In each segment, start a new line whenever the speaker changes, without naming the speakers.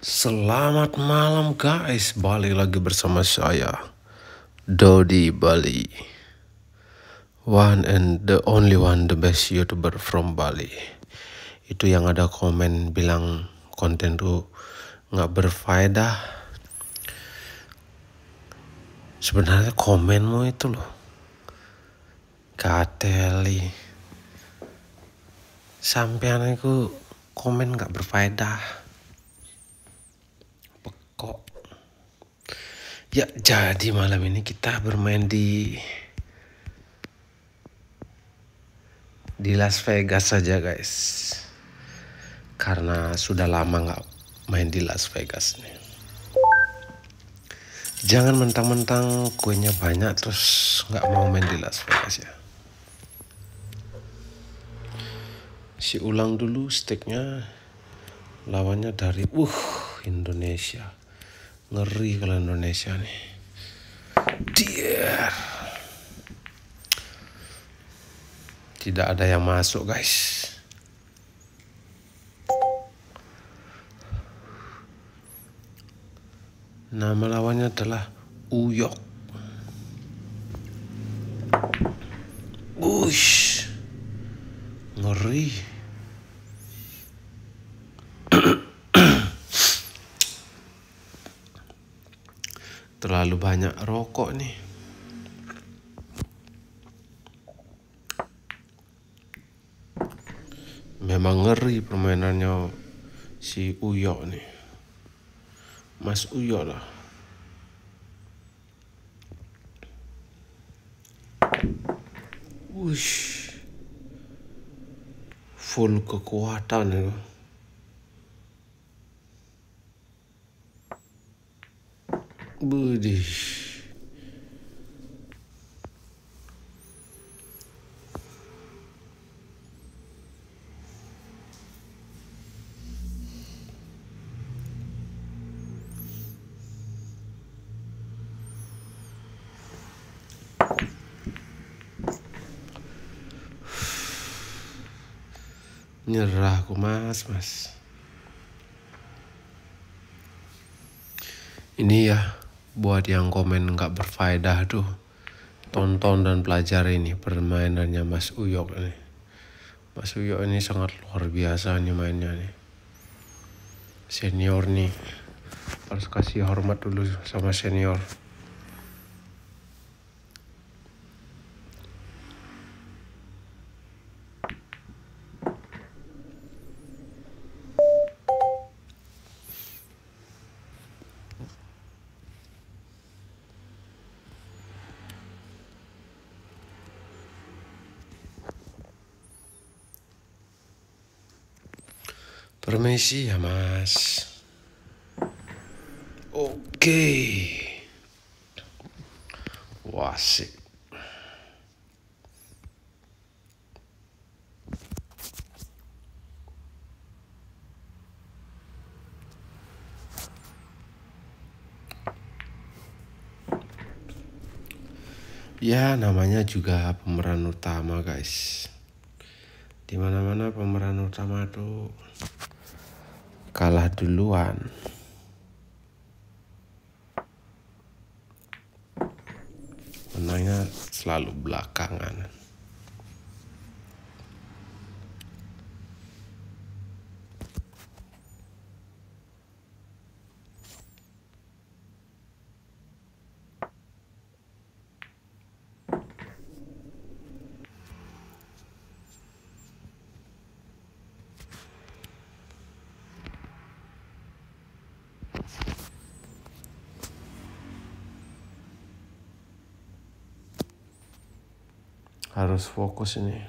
Selamat malam guys, balik lagi bersama saya Dodi Bali. One and the only one, the best YouTuber from Bali. Itu yang ada komen bilang konten tuh nggak berfaedah. Sebenarnya komenmu itu loh Kateli. Sampai aku komen nggak berfaedah kok? Ya jadi malam ini kita bermain di di Las Vegas saja guys. Karena sudah lama nggak main di Las Vegas nih. Jangan mentang-mentang kuenya banyak terus nggak mau main di Las Vegas ya. Si ulang dulu sticknya lawannya dari uh Indonesia Ngeri kalau Indonesia nih. Dear. Tidak ada yang masuk guys. Nama lawannya adalah Uyok. Ush. Ngeri. Terlalu banyak rokok nih. Memang ngeri permainannya si Uyo nih. Mas Uyo lah. Wush. Full kekuatan itu. Budih. Nyerah aku mas, mas. Ini ya buat yang komen nggak berfaedah tuh tonton dan pelajari ini permainannya Mas Uyok ini. Mas Uyok ini sangat luar biasa nih mainnya nih. Senior nih. Harus kasih hormat dulu sama senior Permisi ya mas. Oke. Wasik Ya namanya juga pemeran utama guys. Di mana-mana pemeran utama tuh kalah duluan. Menangnya selalu belakangan. Harus fokus ini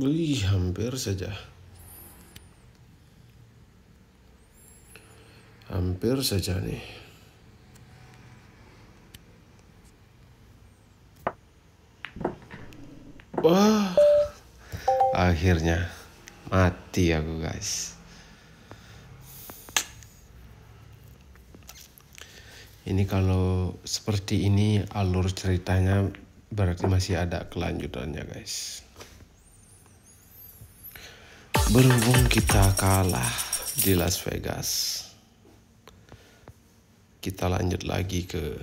Wih, hampir saja. Hampir saja nih. Akhirnya Mati aku guys. Ini kalau seperti ini alur ceritanya berarti masih ada kelanjutannya guys. Berhubung kita kalah di Las Vegas, kita lanjut lagi ke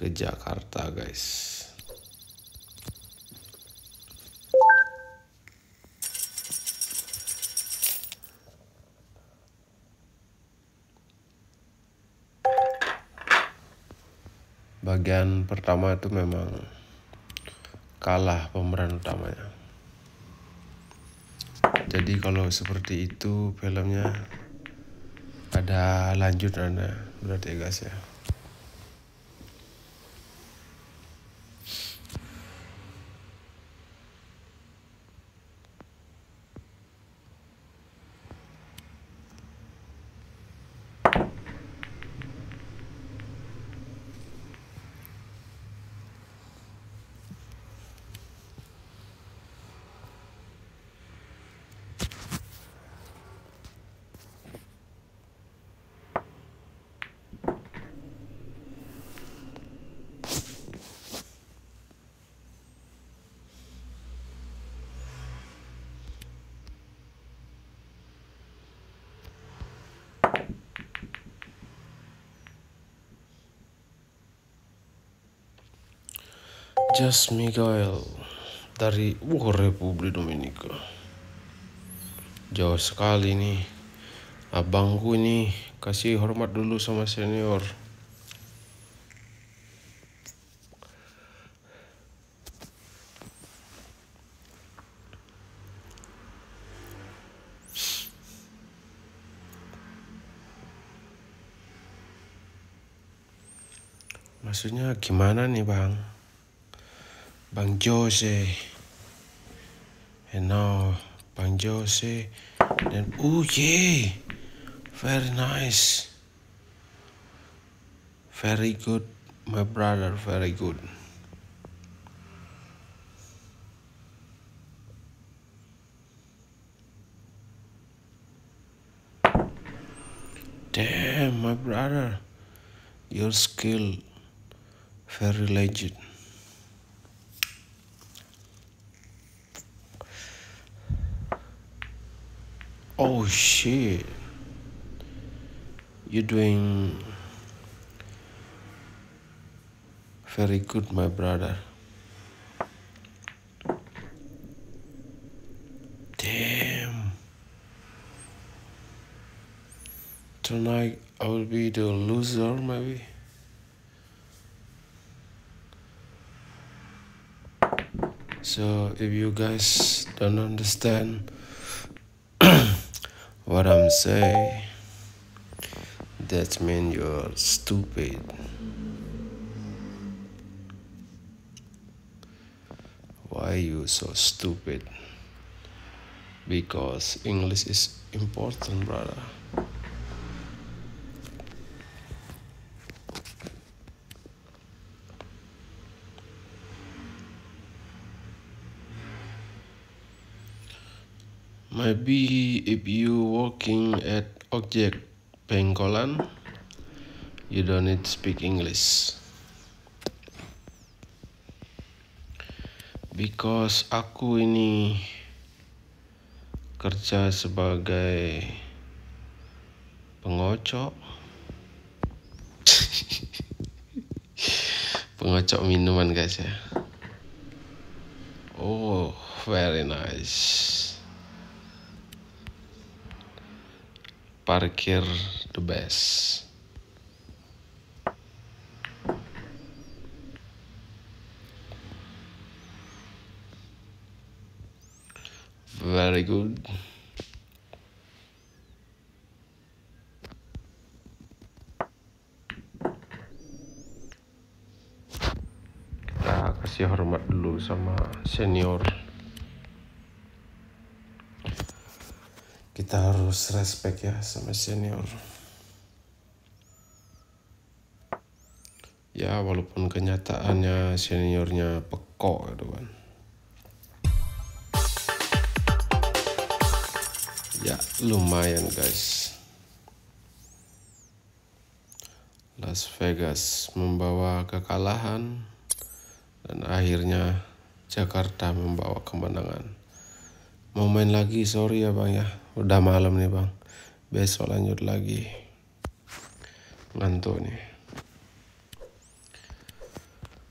ke Jakarta guys. bagian pertama itu memang kalah pemeran utamanya. Jadi kalau seperti itu filmnya ada lanjutannya berarti ya guys ya. Just Miguel dari uh, Republik Dominika. Jauh sekali nih. Abangku ini kasih hormat dulu sama senior. Maksudnya gimana nih bang? Bang Jose. And now Bang Jose. Then oh. Very nice. Very good, my brother, very good. Damn, my brother, your skill very legend. Oh shit. You're doing very good, my brother. Damn. Tonight I will be the loser, maybe. So if you guys don't understand, what I'm saying, that means you're stupid. Why you so stupid? Because English is important, brother. Maybe if you working at object pengkolan, you don't need to speak English. Because aku ini kerja sebagai pengocok. Pengocok minuman guys ya. Oh very nice parkir the best. Very good. Kita kasih hormat dulu sama senior. Kita harus respect ya sama senior. Ya walaupun kenyataannya seniornya pekok gitu kan. Ya lumayan guys. Las Vegas membawa kekalahan dan akhirnya Jakarta membawa kemenangan. Mau main lagi sorry ya bang ya udah malam nih bang besok lanjut lagi ngantuk nih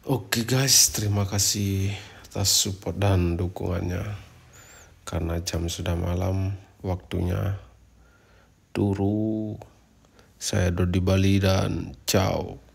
Oke guys, terima kasih atas support dan dukungannya. Karena jam sudah malam, waktunya turu. Saya Dodi Bali dan ciao.